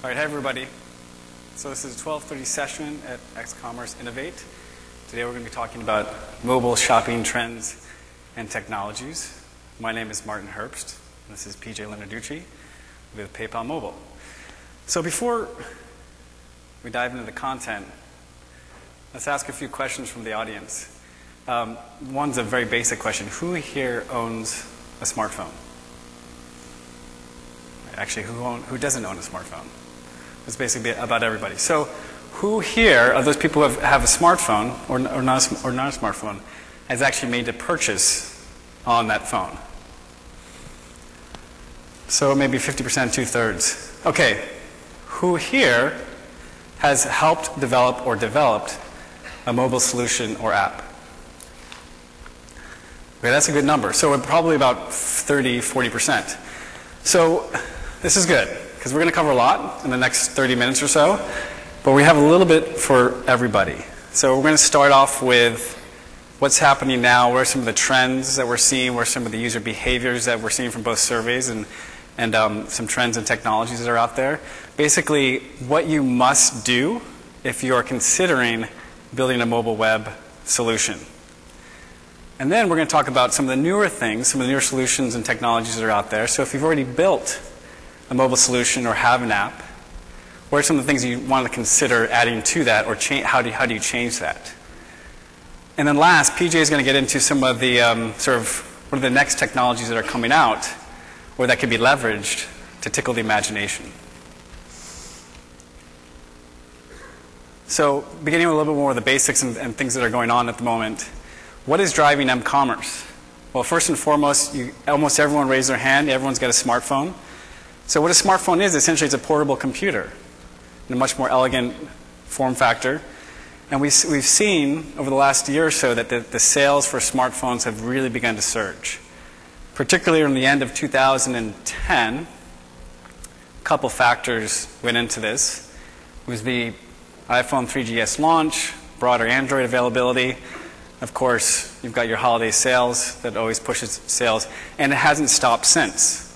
All right, hi everybody. So this is a 12:30 session at XCommerce Innovate. Today we're going to be talking about mobile shopping trends and technologies. My name is Martin Herbst. This is PJ Linarducci with PayPal Mobile. So before we dive into the content, let's ask a few questions from the audience. Um, one's a very basic question: Who here owns a smartphone? Actually, who, own, who doesn't own a smartphone? It's basically about everybody. So, who here of those people who have, have a smartphone or, or, not a, or not a smartphone has actually made a purchase on that phone? So, maybe 50%, two thirds. Okay, who here has helped develop or developed a mobile solution or app? Okay, that's a good number. So, probably about 30, 40%. So, this is good because we're going to cover a lot in the next 30 minutes or so, but we have a little bit for everybody. So we're going to start off with what's happening now, where are some of the trends that we're seeing, where are some of the user behaviors that we're seeing from both surveys and, and um, some trends and technologies that are out there. Basically, what you must do if you are considering building a mobile web solution. And then we're going to talk about some of the newer things, some of the newer solutions and technologies that are out there. So if you've already built a mobile solution or have an app? What are some of the things you want to consider adding to that, or how, do you, how do you change that? And then last, PJ is going to get into some of the um, sort of what are the next technologies that are coming out or that can be leveraged to tickle the imagination. So, beginning with a little bit more of the basics and, and things that are going on at the moment. What is driving m commerce? Well, first and foremost, you, almost everyone raised their hand. Everyone's got a smartphone. So what a smartphone is, essentially it's a portable computer in a much more elegant form factor. And we, we've seen over the last year or so that the, the sales for smartphones have really begun to surge. Particularly in the end of 2010, a couple factors went into this. It was the iPhone 3GS launch, broader Android availability. Of course, you've got your holiday sales that always pushes sales, and it hasn't stopped since.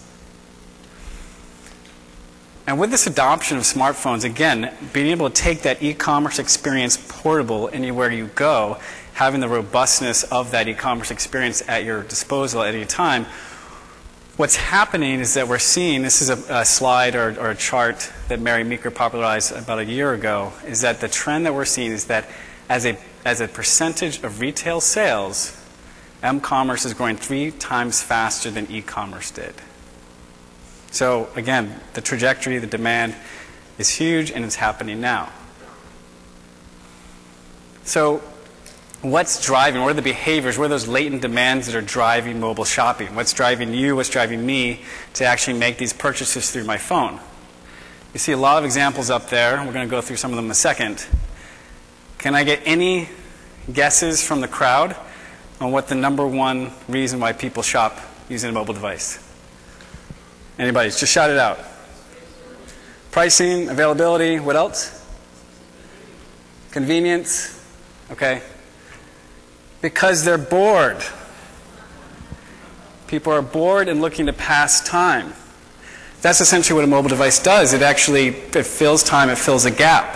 And with this adoption of smartphones, again, being able to take that e commerce experience portable anywhere you go, having the robustness of that e commerce experience at your disposal at any time, what's happening is that we're seeing this is a, a slide or, or, a chart that Mary Meeker popularized about a year ago is that the trend that we're seeing is that as a, as a percentage of retail sales, m commerce is growing three times faster than e commerce did. So again, the trajectory, the demand is huge and it's happening now. So what's driving, what are the behaviors, what are those latent demands that are driving mobile shopping? What's driving you, what's driving me to actually make these purchases through my phone? You see a lot of examples up there. We're going to go through some of them in a second. Can I get any guesses from the crowd on what the number one reason why people shop using a mobile device? Anybody? Just shout it out. Pricing, availability, what else? Convenience. Okay. Because they're bored. People are bored and looking to pass time. That's essentially what a mobile device does. It actually it fills time, it fills a gap.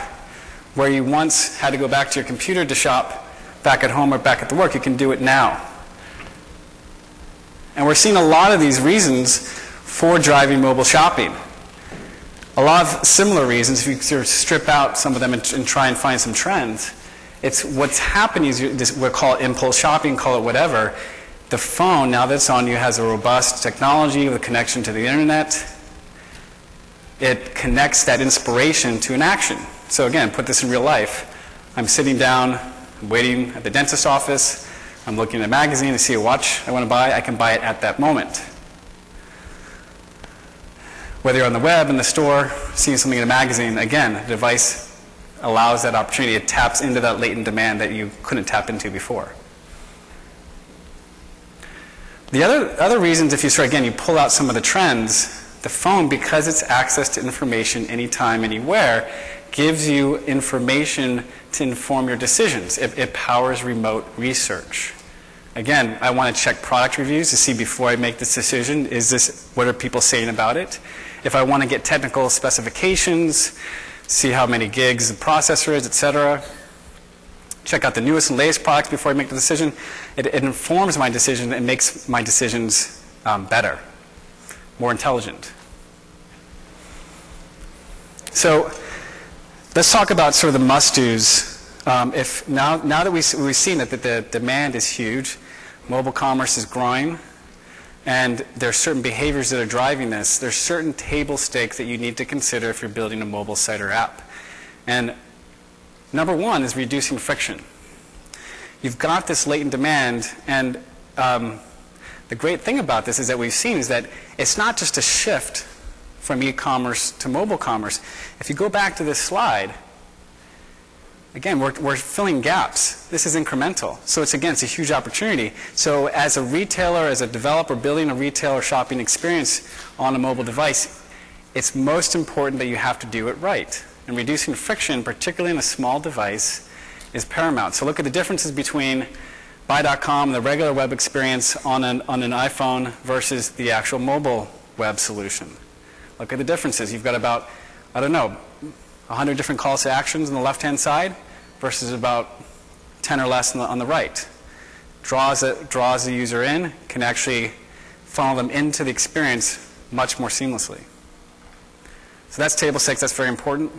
Where you once had to go back to your computer to shop back at home or back at the work, you can do it now. And we're seeing a lot of these reasons for driving mobile shopping. A lot of similar reasons, if you sort of strip out some of them and, and try and find some trends, it's what's happening is this, we call it impulse shopping, call it whatever. The phone, now that's on you, has a robust technology with a connection to the internet. It connects that inspiration to an action. So again, put this in real life. I'm sitting down, I'm waiting at the dentist's office. I'm looking at a magazine to see a watch I want to buy. I can buy it at that moment whether you're on the web, in the store, seeing something in a magazine, again, the device allows that opportunity. It taps into that latent demand that you couldn't tap into before. The other, other reasons, if you start again, you pull out some of the trends, the phone, because it's access to information anytime, anywhere, gives you information to inform your decisions. It, it powers remote research. Again, I want to check product reviews to see before I make this decision, is this, what are people saying about it? if I want to get technical specifications, see how many gigs the processor is, etc. Check out the newest and latest products before I make the decision. It, it informs my decision and makes my decisions um, better, more intelligent. So let's talk about sort of the must-dos. Um, if now, now that we, we've seen that the, the demand is huge, mobile commerce is growing, and there are certain behaviors that are driving this. There's certain table stakes that you need to consider if you're building a mobile site or app. And number one is reducing friction. You've got this latent demand, and um, the great thing about this is that we've seen is that it's not just a shift from e-commerce to mobile commerce. If you go back to this slide, again, we're, we're filling gaps. This is incremental. So it's, again, it's a huge opportunity. So as a retailer, as a developer building a retailer shopping experience on a mobile device, it's most important that you have to do it right. And reducing friction, particularly in a small device, is paramount. So look at the differences between buy.com, and the regular web experience on an, on an iPhone versus the actual mobile web solution. Look at the differences. You've got about, I don't know, 100 different calls to actions on the left-hand side versus about 10 or less on the, on the right. Draws, draws the user in, can actually funnel them into the experience much more seamlessly. So that's table stakes. That's very important.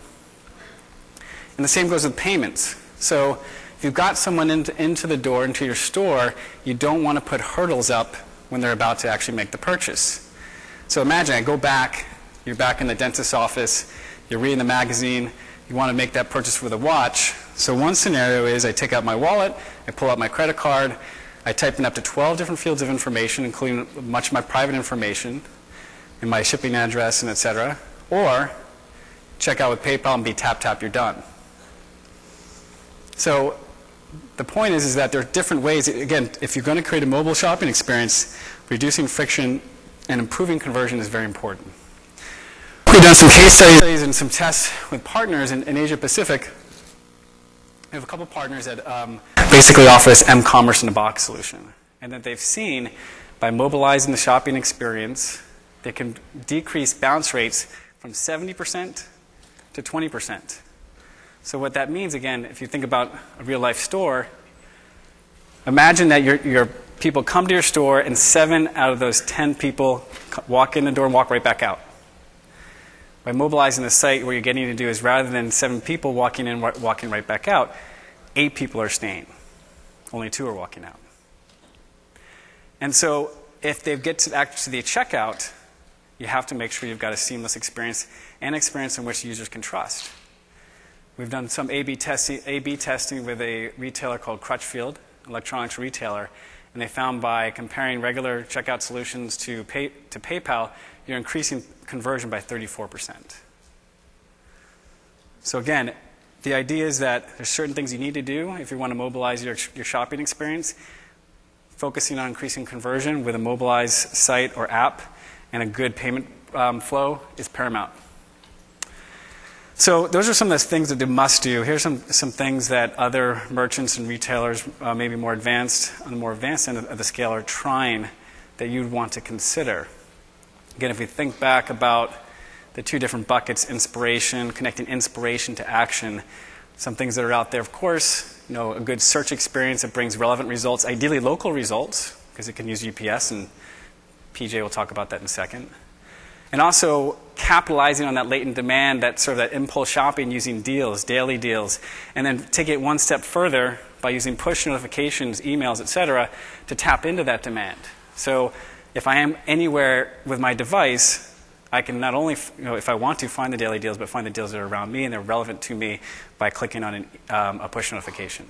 And the same goes with payments. So if you've got someone into, into the door, into your store, you don't want to put hurdles up when they're about to actually make the purchase. So imagine I go back, you're back in the dentist's office, you're reading the magazine, you want to make that purchase with a watch. So one scenario is I take out my wallet, I pull out my credit card, I type in up to 12 different fields of information, including much of my private information, and my shipping address and etc. Or check out with PayPal and be tap tap, you're done. So the point is, is that there are different ways. Again, if you're going to create a mobile shopping experience, reducing friction and improving conversion is very important. We've done some case studies and some tests with partners in, in Asia Pacific. We have a couple partners that um, basically offer this m-commerce in a box solution, and that they've seen by mobilizing the shopping experience, they can decrease bounce rates from 70% to 20%. So what that means, again, if you think about a real life store, imagine that your, your people come to your store and seven out of those 10 people walk in the door and walk right back out. By mobilizing the site, what you're getting to do is rather than seven people walking in, walking right back out, eight people are staying. Only two are walking out. And so if they get to actually the checkout, you have to make sure you've got a seamless experience and experience in which users can trust. We've done some A-B testing, A-B testing with a retailer called Crutchfield, electronics retailer, and they found by comparing regular checkout solutions to, pay, to PayPal, you're increasing conversion by 34%. So again, the idea is that there's certain things you need to do if you want to mobilize your, your shopping experience. Focusing on increasing conversion with a mobilized site or app and a good payment um, flow is paramount. So those are some of the things that they must do. Here's some, some things that other merchants and retailers, uh, maybe more advanced, on the more advanced end of the scale, are trying that you'd want to consider. Again, if we think back about the two different buckets, inspiration, connecting inspiration to action, some things that are out there, of course, you know, a good search experience that brings relevant results, ideally local results, because it can use GPS, and PJ will talk about that in a second. And also capitalizing on that latent demand, that sort of that impulse shopping using deals, daily deals, and then take it one step further by using push notifications, emails, etc., to tap into that demand. So if I am anywhere with my device, I can not only, you know, if I want to, find the daily deals, but find the deals that are around me and they're relevant to me by clicking on an, um, a push notification.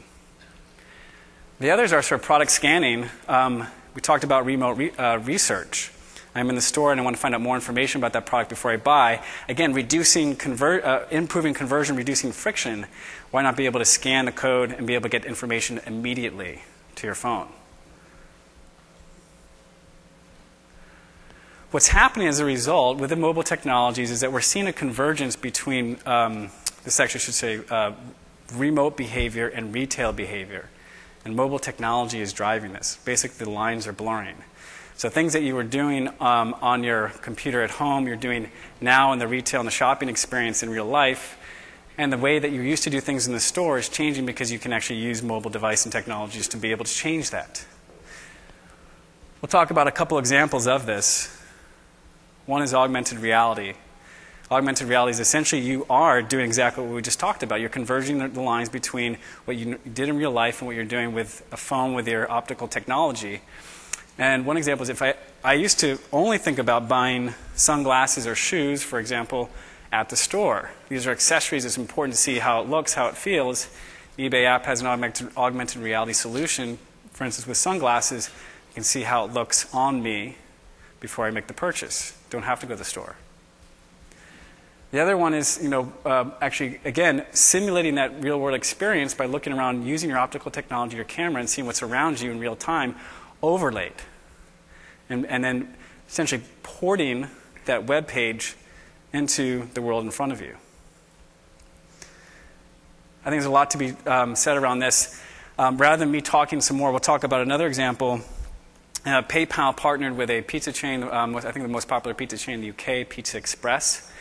The others are sort of product scanning. Um, we talked about remote re- uh, research. I'm in the store and I want to find out more information about that product before I buy. Again, reducing conver- uh, improving conversion, reducing friction. Why not be able to scan the code and be able to get information immediately to your phone? What's happening as a result with the mobile technologies is that we're seeing a convergence between, um, this actually should say, uh, remote behavior and retail behavior. And mobile technology is driving this. Basically, the lines are blurring. So things that you were doing um, on your computer at home, you're doing now in the retail and the shopping experience in real life. And the way that you used to do things in the store is changing because you can actually use mobile device and technologies to be able to change that. We'll talk about a couple examples of this. One is augmented reality. Augmented reality is essentially you are doing exactly what we just talked about. You're converging the lines between what you did in real life and what you're doing with a phone with your optical technology. And one example is if I, I used to only think about buying sunglasses or shoes, for example, at the store. These are accessories. It's important to see how it looks, how it feels. The eBay app has an augmented, augmented reality solution. For instance, with sunglasses, you can see how it looks on me before I make the purchase. Don't have to go to the store. The other one is, you know, uh, actually, again, simulating that real world experience by looking around using your optical technology, your camera, and seeing what's around you in real time, overlaid. And, and then essentially porting that web page into the world in front of you. I think there's a lot to be um, said around this. Um, rather than me talking some more, we'll talk about another example. Uh, PayPal partnered with a pizza chain, um, I think the most popular pizza chain in the UK, Pizza Express.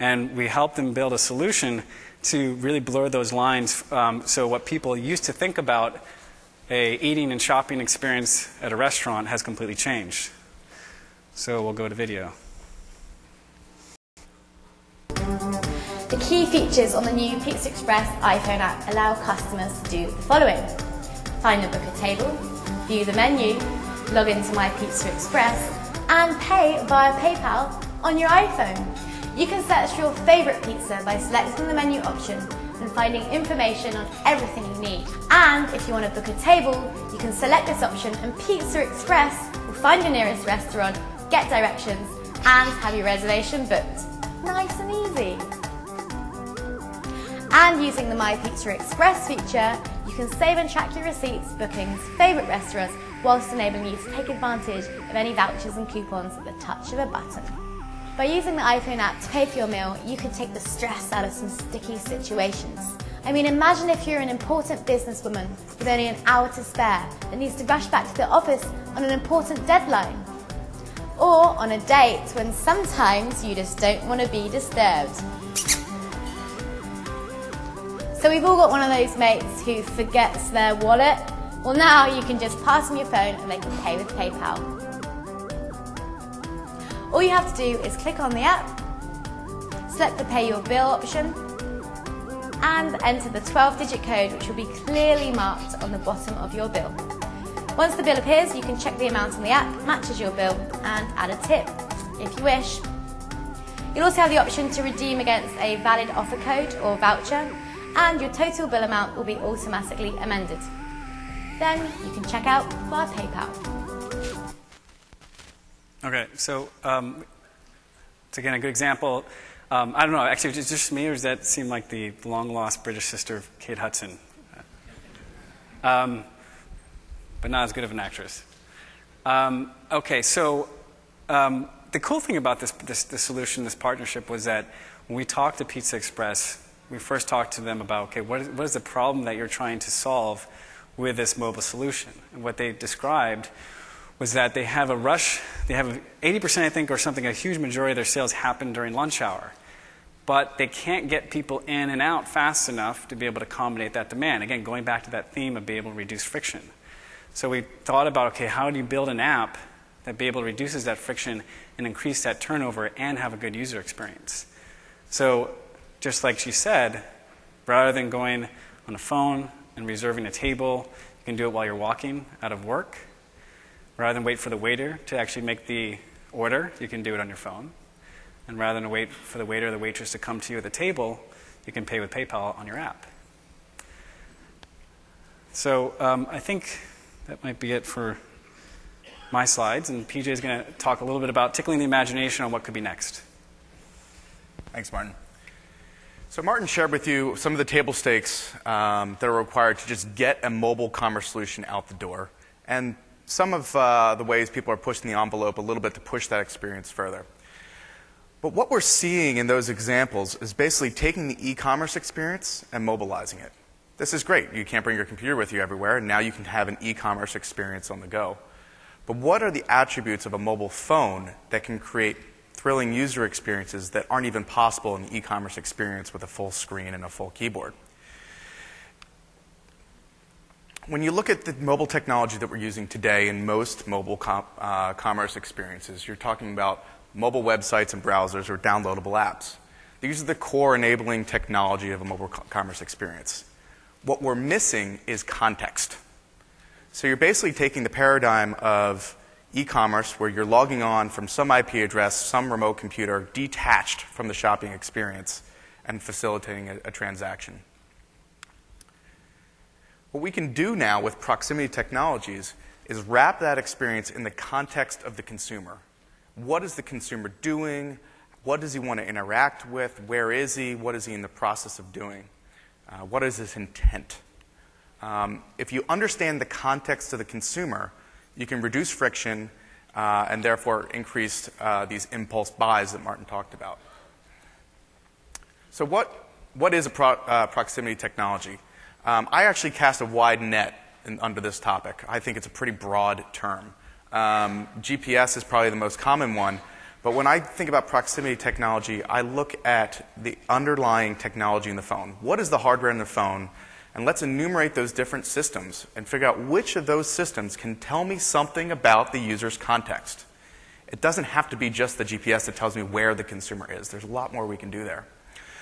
And we helped them build a solution to really blur those lines. Um, so, what people used to think about a eating and shopping experience at a restaurant has completely changed. So, we'll go to video. The key features on the new Pizza Express iPhone app allow customers to do the following find and book a table, view the menu, log into My Pizza Express, and pay via PayPal on your iPhone. You can search for your favourite pizza by selecting the menu option and finding information on everything you need. And if you want to book a table, you can select this option and Pizza Express will find your nearest restaurant, get directions, and have your reservation booked. Nice and easy. And using the My Pizza Express feature, you can save and track your receipts, bookings, favourite restaurants, whilst enabling you to take advantage of any vouchers and coupons at the touch of a button. By using the iPhone app to pay for your meal, you can take the stress out of some sticky situations. I mean, imagine if you're an important businesswoman with only an hour to spare that needs to rush back to the office on an important deadline. Or on a date when sometimes you just don't want to be disturbed. So we've all got one of those mates who forgets their wallet. Well, now you can just pass them your phone and they can pay with PayPal. All you have to do is click on the app, select the pay your bill option, and enter the 12 digit code which will be clearly marked on the bottom of your bill. Once the bill appears, you can check the amount on the app matches your bill and add a tip if you wish. You'll also have the option to redeem against a valid offer code or voucher, and your total bill amount will be automatically amended. Then you can check out via PayPal. Okay, so um, it's again a good example. Um, I don't know, actually, is it just me, or does that seem like the long lost British sister of Kate Hudson? Um, but not as good of an actress. Um, okay, so um, the cool thing about this, this, this solution, this partnership, was that when we talked to Pizza Express, we first talked to them about okay, what is, what is the problem that you're trying to solve with this mobile solution? And what they described was that they have a rush. They have 80%, I think, or something, a huge majority of their sales happen during lunch hour. But they can't get people in and out fast enough to be able to accommodate that demand. Again, going back to that theme of being able to reduce friction. So we thought about okay, how do you build an app that be able to reduces that friction and increase that turnover and have a good user experience? So just like she said, rather than going on a phone and reserving a table, you can do it while you're walking out of work Rather than wait for the waiter to actually make the order, you can do it on your phone. And rather than wait for the waiter or the waitress to come to you at the table, you can pay with PayPal on your app. So um, I think that might be it for my slides. And PJ is going to talk a little bit about tickling the imagination on what could be next. Thanks, Martin. So Martin shared with you some of the table stakes um, that are required to just get a mobile commerce solution out the door. And some of uh, the ways people are pushing the envelope a little bit to push that experience further. But what we're seeing in those examples is basically taking the e commerce experience and mobilizing it. This is great. You can't bring your computer with you everywhere, and now you can have an e commerce experience on the go. But what are the attributes of a mobile phone that can create thrilling user experiences that aren't even possible in the e commerce experience with a full screen and a full keyboard? When you look at the mobile technology that we're using today in most mobile com- uh, commerce experiences, you're talking about mobile websites and browsers or downloadable apps. These are the core enabling technology of a mobile co- commerce experience. What we're missing is context. So you're basically taking the paradigm of e commerce where you're logging on from some IP address, some remote computer, detached from the shopping experience, and facilitating a, a transaction. What we can do now with proximity technologies is wrap that experience in the context of the consumer. What is the consumer doing? What does he want to interact with? Where is he? What is he in the process of doing? Uh, what is his intent? Um, if you understand the context of the consumer, you can reduce friction uh, and therefore increase uh, these impulse buys that Martin talked about. So, what, what is a pro, uh, proximity technology? Um, I actually cast a wide net in, under this topic. I think it's a pretty broad term. Um, GPS is probably the most common one, but when I think about proximity technology, I look at the underlying technology in the phone. What is the hardware in the phone? And let's enumerate those different systems and figure out which of those systems can tell me something about the user's context. It doesn't have to be just the GPS that tells me where the consumer is. There's a lot more we can do there.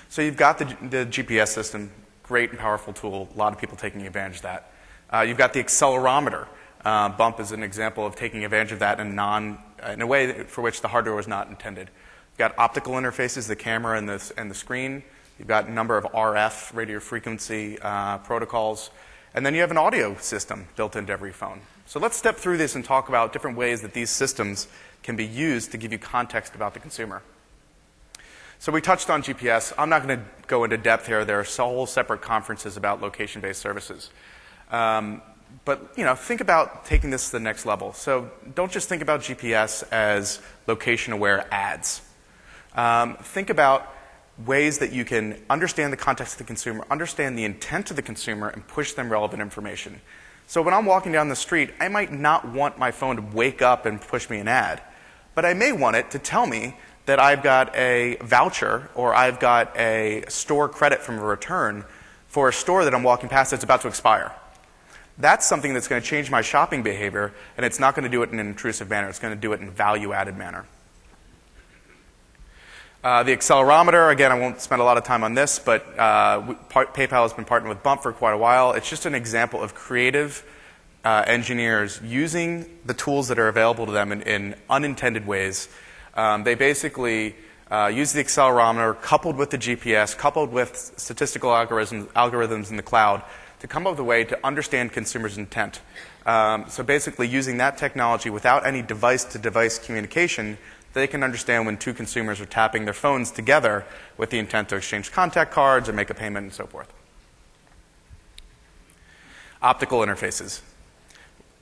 So you've got the, the GPS system, great and powerful tool. A lot of people taking advantage of that. Uh, you've got the accelerometer. Uh, Bump is an example of taking advantage of that in, non, in a way for which the hardware was not intended. You've got optical interfaces, the camera and the, and the screen. You've got a number of RF, radio frequency uh, protocols. And then you have an audio system built into every phone. So let's step through this and talk about different ways that these systems can be used to give you context about the consumer. So we touched on GPS. I'm not going to go into depth here. There are whole separate conferences about location-based services. Um, but you know, think about taking this to the next level. So don't just think about GPS as location-aware ads. Um, think about ways that you can understand the context of the consumer, understand the intent of the consumer, and push them relevant information. So when I'm walking down the street, I might not want my phone to wake up and push me an ad, but I may want it to tell me that I've got a voucher or I've got a store credit from a return for a store that I'm walking past that's about to expire. That's something that's going to change my shopping behavior, and it's not going to do it in an intrusive manner. It's going to do it in a value added manner. Uh, the accelerometer, again, I won't spend a lot of time on this, but uh, PayPal has been partnered with Bump for quite a while. It's just an example of creative uh, engineers using the tools that are available to them in, in unintended ways um, they basically uh, use the accelerometer coupled with the GPS, coupled with statistical algorithms, algorithms in the cloud to come up with a way to understand consumers' intent. Um, so basically, using that technology without any device to device communication, they can understand when two consumers are tapping their phones together with the intent to exchange contact cards or make a payment and so forth. Optical interfaces.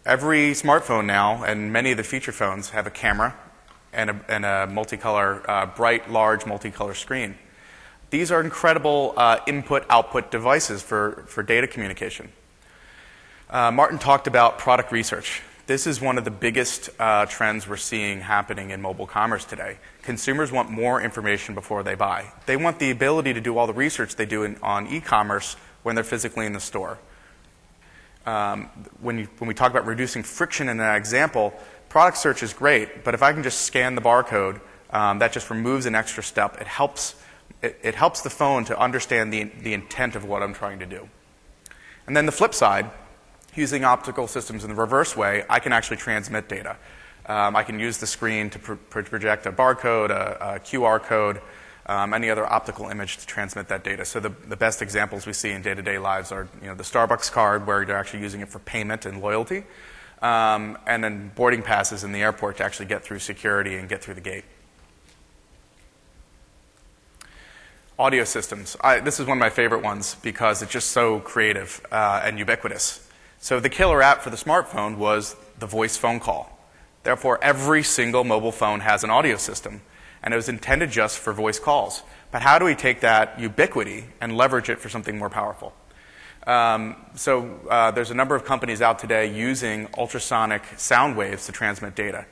Every smartphone now, and many of the feature phones, have a camera and a, and a multicolor, uh, bright, large multicolor screen. These are incredible uh, input output devices for, for data communication. Uh, Martin talked about product research. This is one of the biggest uh, trends we're seeing happening in mobile commerce today. Consumers want more information before they buy. They want the ability to do all the research they do in, on e commerce when they're physically in the store. Um, when, you, when we talk about reducing friction in that example, product search is great, but if I can just scan the barcode, um, that just removes an extra step. It helps, it, it helps the phone to understand the, the intent of what I'm trying to do. And then the flip side, using optical systems in the reverse way, I can actually transmit data. Um, I can use the screen to project a barcode, a, a QR code, um, any other optical image to transmit that data. So the, the best examples we see in day-to-day lives are you know, the Starbucks card, where you're actually using it for payment and loyalty, um, and then boarding passes in the airport to actually get through security and get through the gate. Audio systems. I, this is one of my favorite ones because it's just so creative uh, and ubiquitous. So the killer app for the smartphone was the voice phone call. Therefore, every single mobile phone has an audio system, and it was intended just for voice calls. But how do we take that ubiquity and leverage it for something more powerful? Um, so uh, there's a number of companies out today using ultrasonic sound waves to transmit data.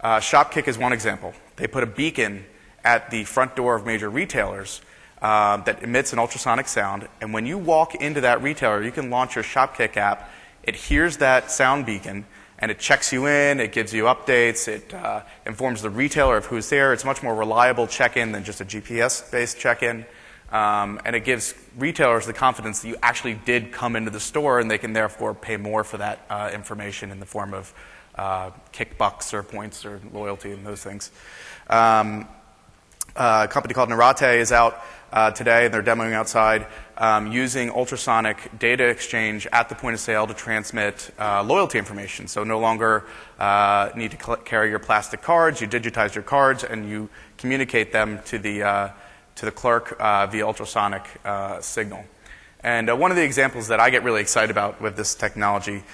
Uh, Shopkick is one example. They put a beacon at the front door of major retailers uh, that emits an ultrasonic sound, and when you walk into that retailer, you can launch your Shopkick app. It hears that sound beacon, and it checks you in, it gives you updates, it uh, informs the retailer of who's there. It's much more reliable check in than just a GPS based check in. Um, and it gives retailers the confidence that you actually did come into the store, and they can therefore pay more for that uh, information in the form of uh, kickbucks or points or loyalty and those things. Um, uh, a company called Naratte is out uh, today, and they're demoing outside, um, using ultrasonic data exchange at the point of sale to transmit uh, loyalty information. So no longer uh, need to cl- carry your plastic cards, you digitize your cards, and you communicate them to the, uh, to the clerk uh, via ultrasonic uh, signal. And one of the examples that I get really excited about with this technology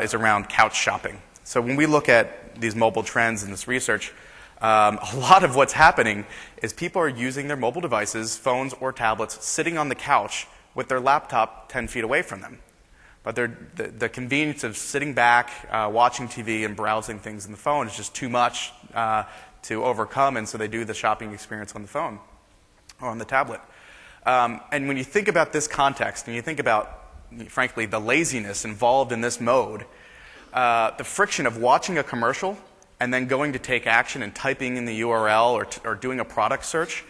is around couch shopping. So when we look at these mobile trends and this research, um, a lot of what's happening is people are using their mobile devices, phones or tablets, sitting on the couch with their laptop 10 feet away from them. But the, the, convenience of sitting back, uh, watching TV, and browsing things in the phone is just too much uh, to overcome, and so they do the shopping experience on the phone or on the tablet. Um, and when you think about this context, and you think about, frankly, the laziness involved in this mode, uh, the friction of watching a commercial and then going to take action and typing in the URL or, t- or doing a product search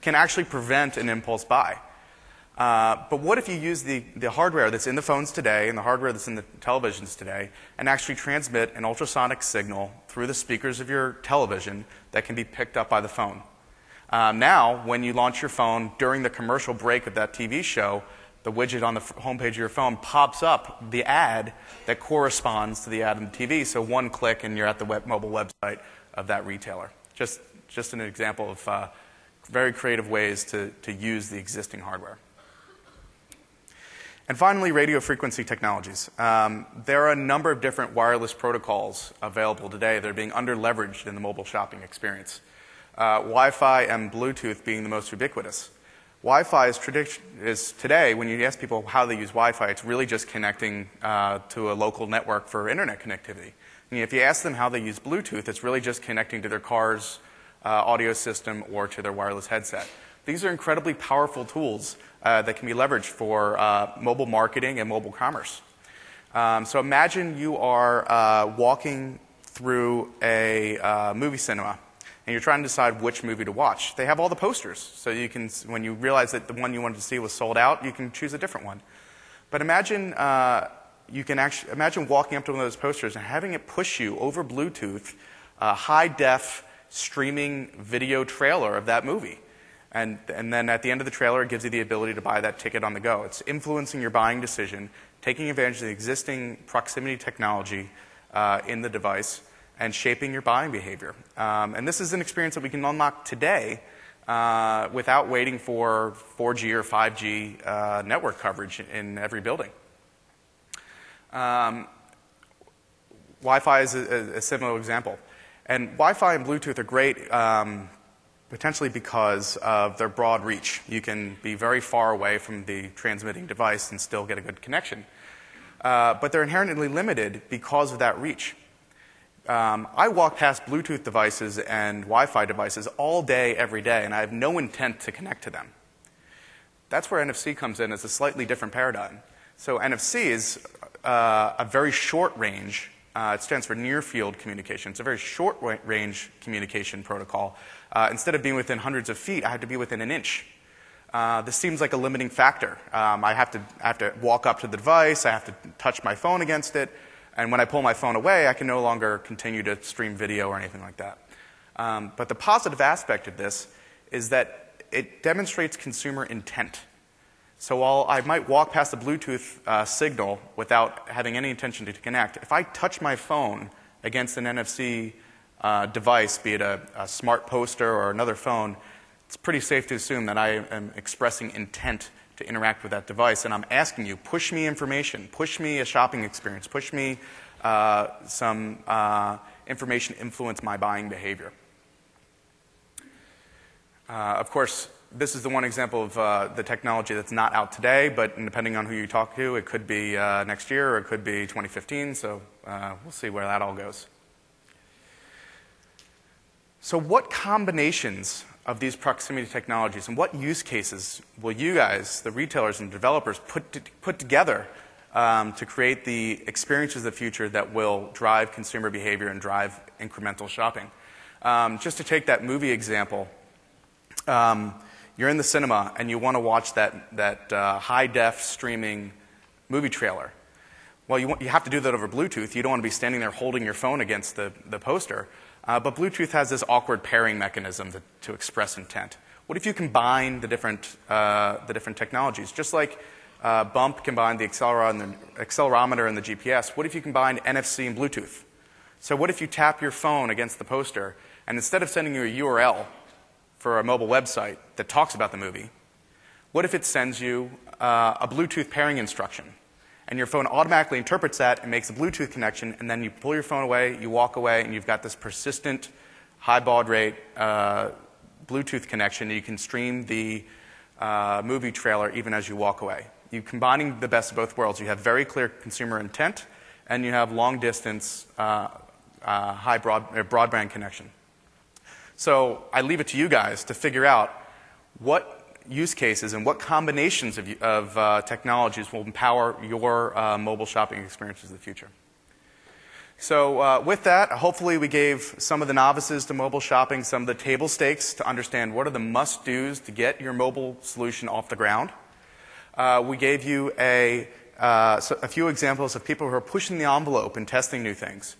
can actually prevent an impulse buy. Uh, but what if you use the, the hardware that's in the phones today and the hardware that's in the televisions today and actually transmit an ultrasonic signal through the speakers of your television that can be picked up by the phone? Um, now, when you launch your phone during the commercial break of that TV show, the widget on the homepage of your phone pops up the ad that corresponds to the ad on the TV. So one click and you're at the web, mobile website of that retailer. Just, just an example of uh, very creative ways to, to use the existing hardware. And finally, radio frequency technologies. Um, there are a number of different wireless protocols available today that are being under leveraged in the mobile shopping experience. Uh, Wi Fi and Bluetooth being the most ubiquitous. Wi-Fi is, is, today, when you ask people how they use Wi-Fi, it's really just connecting uh, to a local network for internet connectivity. And if you ask them how they use Bluetooth, it's really just connecting to their car's uh, audio system or to their wireless headset. These are incredibly powerful tools uh, that can be leveraged for uh, mobile marketing and mobile commerce. Um, so imagine you are uh, walking through a uh, movie cinema and you're trying to decide which movie to watch. They have all the posters, so you can, when you realize that the one you wanted to see was sold out, you can choose a different one. But imagine uh, you can actually imagine walking up to one of those posters and having it push you over Bluetooth a high def streaming video trailer of that movie. And, and then at the end of the trailer, it gives you the ability to buy that ticket on the go. It's influencing your buying decision, taking advantage of the existing proximity technology uh, in the device and shaping your buying behavior. Um, and this is an experience that we can unlock today uh, without waiting for 4G or 5G uh, network coverage in every building. Um, Wi Fi is a, a, similar example. And Wi Fi and Bluetooth are great um, potentially because of their broad reach. You can be very far away from the transmitting device and still get a good connection. Uh, but they're inherently limited because of that reach. Um, I walk past Bluetooth devices and Wi Fi devices all day, every day, and I have no intent to connect to them. That's where NFC comes in as a slightly different paradigm. So, NFC is uh, a very short range, uh, it stands for near field communication. It's a very short range communication protocol. Uh, instead of being within hundreds of feet, I have to be within an inch. Uh, this seems like a limiting factor. Um, I, have to, I have to walk up to the device, I have to touch my phone against it. And when I pull my phone away, I can no longer continue to stream video or anything like that. Um, but the positive aspect of this is that it demonstrates consumer intent. So while I might walk past a Bluetooth uh, signal without having any intention to connect, if I touch my phone against an NFC uh, device, be it a, a, smart poster or another phone, it's pretty safe to assume that I am expressing intent to interact with that device. And I'm asking you, push me information, push me a shopping experience, push me uh, some uh, information influence my buying behavior. Uh, of course, this is the one example of uh, the technology that's not out today, but depending on who you talk to, it could be uh, next year or it could be 2015. So uh, we'll see where that all goes. So, what combinations of these proximity technologies and what use cases will you guys, the retailers and developers, put, to, put together um, to create the experiences of the future that will drive consumer behavior and drive incremental shopping? Um, just to take that movie example, um, you're in the cinema and you want to watch that, that uh, high def streaming movie trailer. Well, you, want, you have to do that over Bluetooth. You don't want to be standing there holding your phone against the, the poster. Uh, but Bluetooth has this awkward pairing mechanism to, to express intent. What if you combine the different, uh, the different technologies? Just like uh, Bump combined the, accelerometer and the accelerometer and the GPS, what if you combine NFC and Bluetooth? So, what if you tap your phone against the poster, and instead of sending you a URL for a mobile website that talks about the movie, what if it sends you uh, a Bluetooth pairing instruction? And your phone automatically interprets that and makes a Bluetooth connection, and then you pull your phone away, you walk away, and you've got this persistent, high baud rate uh, Bluetooth connection. You can stream the uh, movie trailer even as you walk away. You're combining the best of both worlds. You have very clear consumer intent, and you have long distance, uh, uh high broad, uh, broadband connection. So I leave it to you guys to figure out what use cases and what combinations of, of uh, technologies will empower your uh, mobile shopping experiences in the future. So, uh, with that, hopefully, we gave some of the novices to mobile shopping some of the table stakes to understand what are the must dos to get your mobile solution off the ground. Uh, we gave you a, uh, a few examples of people who are pushing the envelope and testing new things.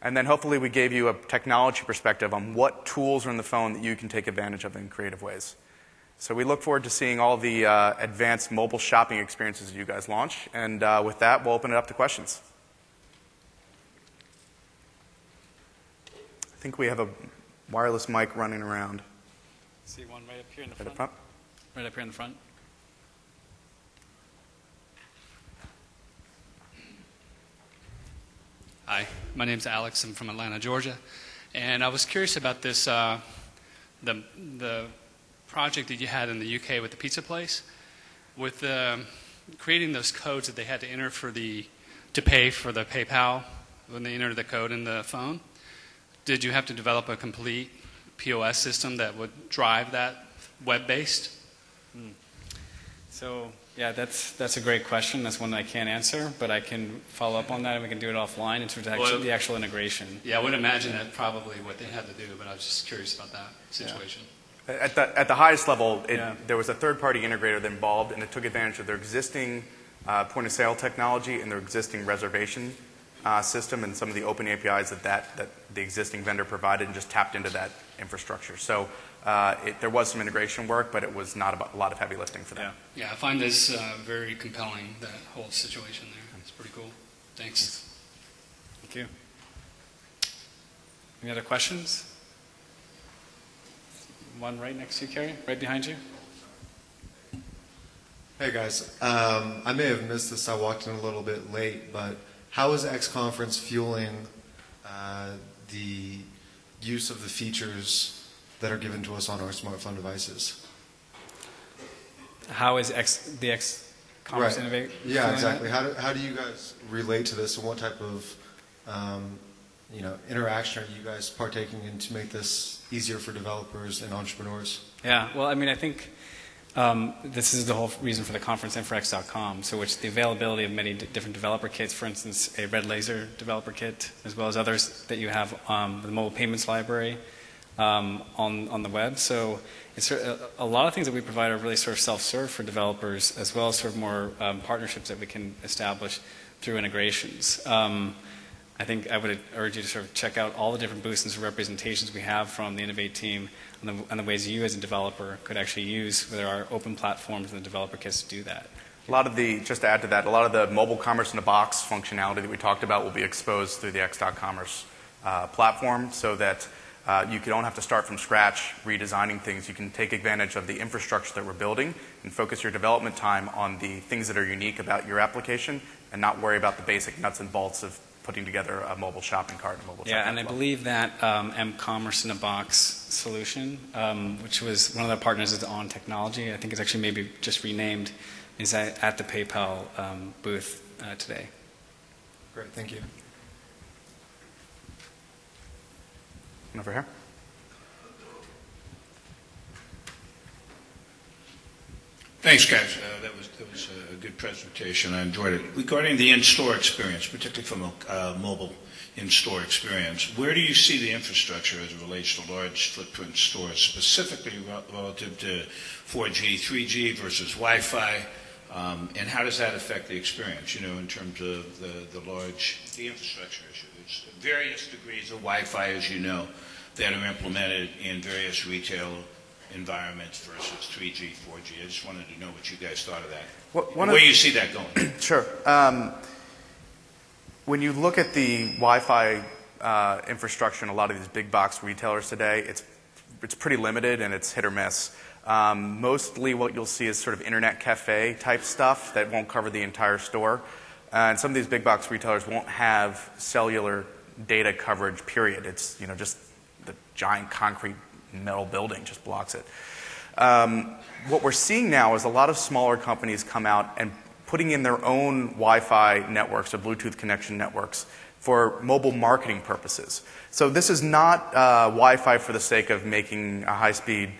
And then hopefully, we gave you a technology perspective on what tools are in the phone that you can take advantage of in creative ways. So we look forward to seeing all the uh, advanced mobile shopping experiences you guys launch. And uh, with that, we'll open it up to questions. I think we have a wireless mic running around. See one right up here in the right front. front. Right up here in the front. Hi, my name's Alex. I'm from Atlanta, Georgia, and I was curious about this uh, the the project that you had in the UK with the pizza place, with um, creating those codes that they had to enter for the to pay for the PayPal when they entered the code in the phone. Did you have to develop a complete POS system that would drive that web-based? Hmm. So yeah, that's that's a great question. That's one I can't answer, but I can follow up on that, and we can do it offline in terms of Well, the actual integration. Yeah, I would imagine that probably what they had to do, but I was just curious about that situation. At the, at the highest level, it, Yeah. there was a third party integrator that involved, and it took advantage of their existing uh, point of sale technology and their existing reservation uh, system and some of the open APIs that, that, that the existing vendor provided and just tapped into that infrastructure. So uh, it, there was some integration work, but it was not about, a lot of heavy lifting for them. Yeah. Yeah, I find this uh, very compelling, that whole situation there. It's pretty cool. Thanks. Thank you. Any other questions? One right next to you, Carrie, right behind you. Hey guys, um, I may have missed this. I walked in a little bit late, but how is X Conference fueling uh, the use of the features that are given to us on our smartphone devices? How is X, the X Conference Right. Innovate? Yeah, exactly. that? How do, how do you guys relate to this, and what type of um, you know interaction are you guys partaking in to make this easier for developers and entrepreneurs? Yeah, well, I mean, I think um, this is the whole reason for the conference and for X.com, so which the availability of many different developer kits, for instance, a RedLaser developer kit, as well as others that you have, um, the mobile payments library um, on, on the web. So it's a, a lot of things that we provide are really sort of self-serve for developers, as well as sort of more um, partnerships that we can establish through integrations. Um, I think I would urge you to sort of check out all the different booths and representations we have from the Innovate team and the, the ways you as a developer could actually use there are open platforms and the developer kits to do that. A lot of the, just to add to that, a lot of the mobile commerce in a box functionality that we talked about will be exposed through the X.commerce uh, platform so that uh, you don't have to start from scratch redesigning things. You can take advantage of the infrastructure that we're building and focus your development time on the things that are unique about your application and not worry about the basic nuts and bolts of putting together a mobile shopping cart and mobile Yeah, checkout and I believe that um, M Commerce in a Box solution, um, which was one of the partners is On Technology, I think it's actually maybe just renamed, is at, at the PayPal um, booth uh, today. Great, thank you. Over here. Thanks, guys. Uh, that was that was a good presentation. I enjoyed it. Regarding the in-store experience, particularly from a uh, mobile in-store experience, where do you see the infrastructure as it relates to large footprint stores, specifically rel- relative to 4G, 3G versus Wi-Fi, um, and how does that affect the experience? You know, in terms of the the large the infrastructure issue. There's various degrees of Wi-Fi, as you know, that are implemented in various retail environments versus 3G, 4G. I just wanted to know what you guys thought of that. What- one Where of- you see that going. Sure. Um, when you look at the Wi-Fi uh, infrastructure in a lot of these big box retailers today, it's it's pretty limited and it's hit or miss. Um, mostly, what you'll see is sort of internet cafe type stuff that won't cover the entire store, and some of these big box retailers won't have cellular data coverage. Period. It's you know just the giant concrete metal building just blocks it. Um, what we're seeing now is a lot of smaller companies come out and putting in their own Wi-Fi networks or Bluetooth connection networks for mobile marketing purposes. So this is not uh, Wi-Fi for the sake of making a high-speed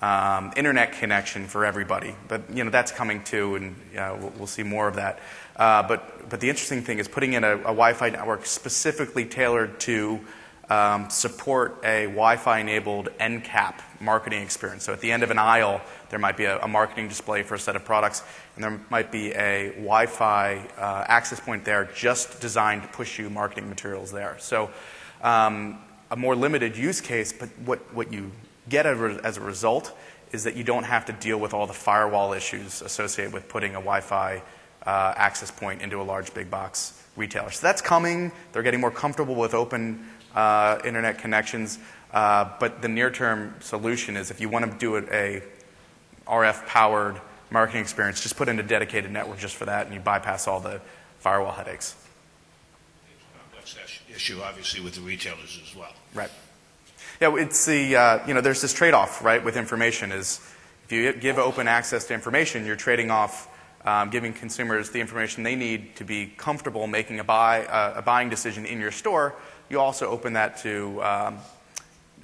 um, internet connection for everybody, but you know that's coming too, and uh, we'll, we'll see more of that. Uh, but but the interesting thing is putting in a, a Wi-Fi network specifically tailored to um, support a Wi-Fi enabled end cap marketing experience. So at the end of an aisle, there might be a, a marketing display for a set of products, and there might be a Wi-Fi uh, access point there just designed to push you marketing materials there. So um, a more limited use case, but what, what you get as a result is that you don't have to deal with all the firewall issues associated with putting a Wi-Fi uh, access point into a large big box retailer. So that's coming. They're getting more comfortable with open uh, internet connections. Uh, but the near-term solution is if you want to do it a RF-powered marketing experience, just put in a dedicated network just for that, and you bypass all the firewall headaches. That's the issue, obviously, with the retailers as well. Right. Yeah, it's the uh, you know there's this trade-off right with information is if you give open access to information, you're trading off um, giving consumers the information they need to be comfortable making a buy uh, a buying decision in your store. You also open that to um,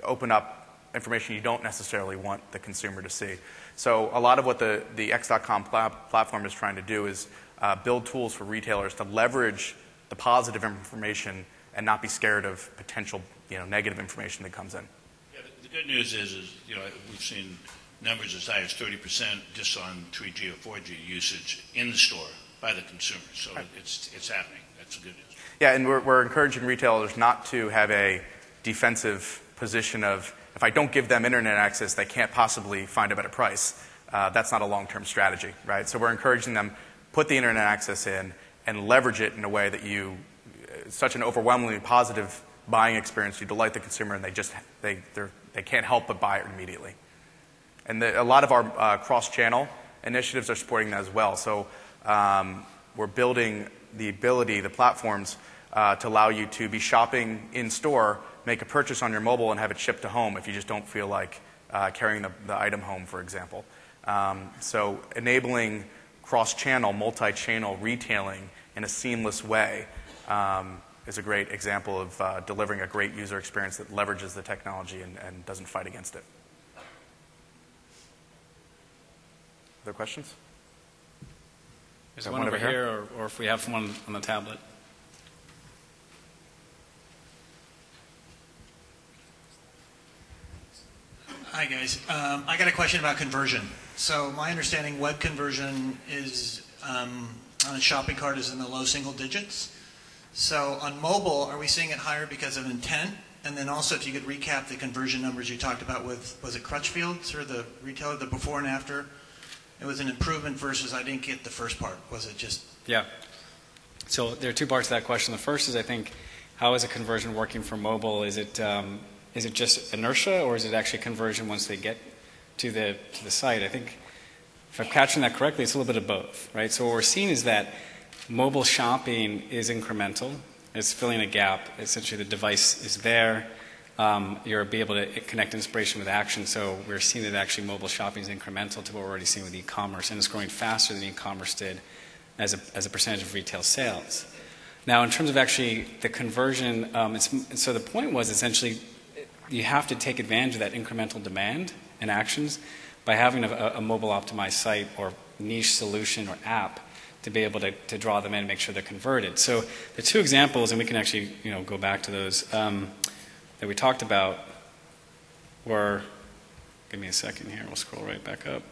open up information you don't necessarily want the consumer to see. So a lot of what the the X.com pla- platform is trying to do is uh, build tools for retailers to leverage the positive information and not be scared of potential you know, negative information that comes in. Yeah, the, the good news is, is you know, we've seen numbers as high as 30% just on 3G or 4G usage in the store by the consumer. So it's, it's happening. That's the good news. Yeah, and we're, we're encouraging retailers not to have a defensive position of if I don't give them internet access, they can't possibly find a better price. Uh, that's not a long-term strategy, right? So we're encouraging them put the internet access in and leverage it in a way that you such an overwhelmingly positive buying experience. You delight the consumer, and they just they they can't help but buy it immediately. And the, a lot of our uh, cross-channel initiatives are supporting that as well. So um, we're building the ability, the platforms, uh, to allow you to be shopping in store, make a purchase on your mobile, and have it shipped to home if you just don't feel like uh, carrying the, the, item home, for example. Um, so enabling cross-channel, multi-channel retailing in a seamless way um, is a great example of uh, delivering a great user experience that leverages the technology and, and doesn't fight against it. Other questions? Is There's one, one over over here? here, or, or if we have one on the tablet. Hi, guys. Um, I got a question about conversion. So my understanding, web conversion is um, on a shopping cart is in the low single digits. So on mobile, are we seeing it higher because of intent? And then also, if you could recap the conversion numbers you talked about with, was it Crutchfield, or the retailer, the before and after? It was an improvement versus I didn't get the first part. Was it just Yeah. So there are two parts to that question. The first is, I think, how is a conversion working for mobile? Is it um, is it just inertia, or is it actually conversion once they get to the to the site? I think, if I'm catching that correctly, it's a little bit of both, right? So what we're seeing is that mobile shopping is incremental, It's filling a gap. Essentially, the device is there. Um, you're be able to connect inspiration with action. So we're seeing that actually mobile shopping is incremental to what we're already seeing with e-commerce, and it's growing faster than e-commerce did as a, as a percentage of retail sales. Now, in terms of actually the conversion, um, so the point was essentially you have to take advantage of that incremental demand and actions by having a, a mobile optimized site or niche solution or app to be able to, to draw them in and make sure they're converted. So the two examples, and we can actually you know go back to those um, that we talked about, were. Give me a second here. We'll scroll right back up.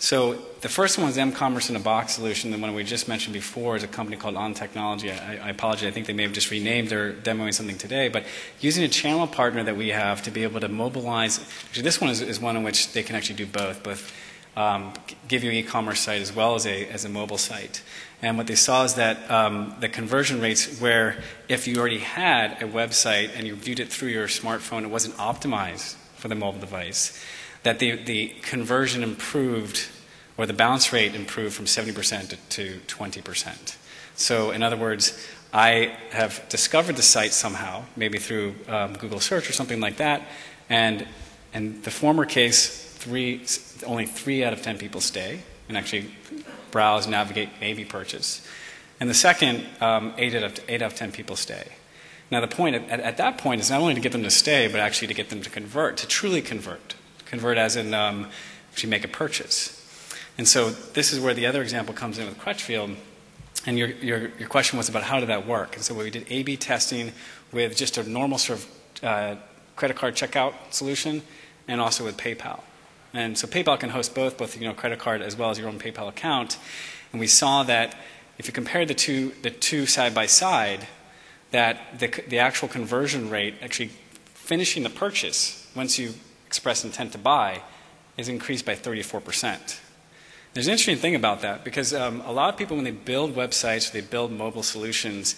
So the first one is m-commerce in a box solution. The one we just mentioned before is a company called On Technology. I, I, apologize. I think they may have just renamed or demoing something today. But using a channel partner that we have to be able to mobilize. Actually, this one is, is one in which they can actually do both. Both um, give you an e-commerce site as well as a as a mobile site. And what they saw is that um, the conversion rates, where if you already had a website and you viewed it through your smartphone, it wasn't optimized for the mobile device that the, the conversion improved or the bounce rate improved from 70% to, to 20%. So, in other words, I have discovered the site somehow, maybe through um, Google search or something like that, and in the former case, three, only three out of 10 people stay and actually browse, navigate, maybe purchase. And the second, um, eight, out of, eight out of 10 people stay. Now, the point at, at, that point is not only to get them to stay, but actually to get them to convert, to truly convert. Convert as in um, actually make a purchase. And so this is where the other example comes in with Crutchfield. And your, your, your question was about how did that work? And so we did A B testing with just a normal sort of uh, credit card checkout solution and also with PayPal. And so PayPal can host both, both you know, credit card as well as your own PayPal account. And we saw that if you compare the two, the two side by side, that the, the actual conversion rate, actually finishing the purchase once you express intent to buy is increased by 34%. There's an interesting thing about that because um, a lot of people, when they build websites, they build mobile solutions,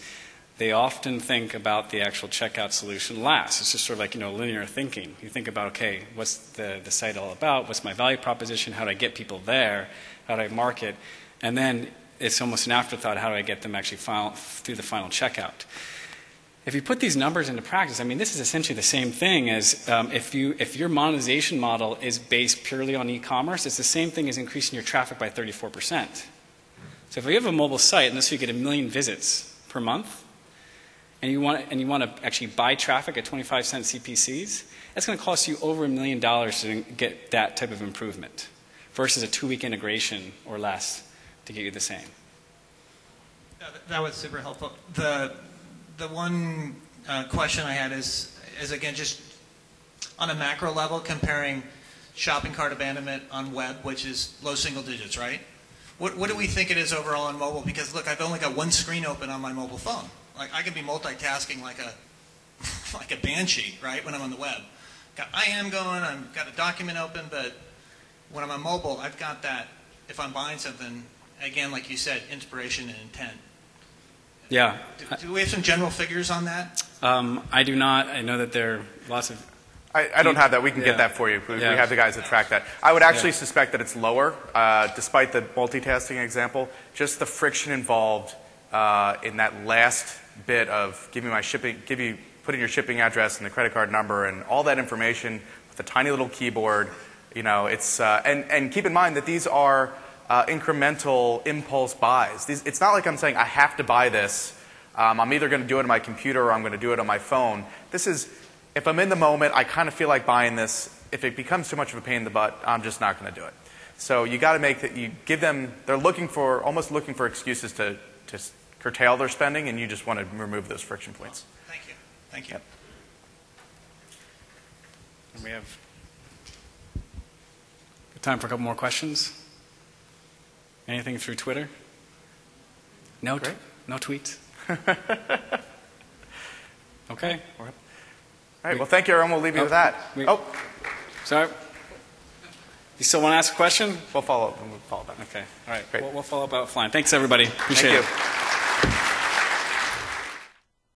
they often think about the actual checkout solution last. It's just sort of like you know linear thinking. You think about okay, what's the, the site all about? What's my value proposition? How do I get people there? How do I market? And then it's almost an afterthought. How do I get them actually through the final checkout? if you put these numbers into practice, I mean, this is essentially the same thing as um, if, you, if your monetization model is based purely on e commerce, it's the same thing as increasing your traffic by 34%. So if you have a mobile site and let's you get a million visits per month, and you want, and you want to actually buy traffic at 25 cent CPCs, that's going to cost you over a million dollars to get that type of improvement versus a two week integration or less to get you the same. That was super helpful. The the one uh, question I had is, is again just on a macro level comparing shopping cart abandonment on web, which is low single digits, right? What, what do we think it is overall on mobile? Because look, I've only got one screen open on my mobile phone. Like I can be multitasking like a like a banshee, right? When I'm on the web, got IM going, I've got a document open, but when I'm on mobile, I've got that. If I'm buying something, again, like you said, inspiration and intent. Yeah. Do, do we have some general figures on that? Um, I do not. I know that there are lots of. I, I don't have that. We can yeah. get that for you. We, yeah. we, have the guys that track that. I would actually yeah. suspect that it's lower, uh, despite the multitasking example. Just the friction involved uh, in that last bit of give me my shipping, give you put in your shipping address and the credit card number and all that information with a tiny little keyboard. You know, it's uh, and and keep in mind that these are uh, incremental impulse buys. These, it's not like I'm saying I have to buy this. Um, I'm either going to do it on my computer or I'm going to do it on my phone. This is, if I'm in the moment, I kind of feel like buying this. If it becomes too much of a pain in the butt, I'm just not going to do it. So you got to make that. You give them. They're looking for almost looking for excuses to to curtail their spending, and you just want to remove those friction points. Thank you. Thank you. Yep. And we have time for a couple more questions. Anything through Twitter? No, t- no tweets. okay. All right. Well, thank you, everyone. We'll leave you oh, with that. We, oh, sorry. You still want to ask a question? We'll follow up. We'll follow up. Okay. All right. Great. We'll, we'll follow up offline. Thanks, everybody. Appreciate thank it. You.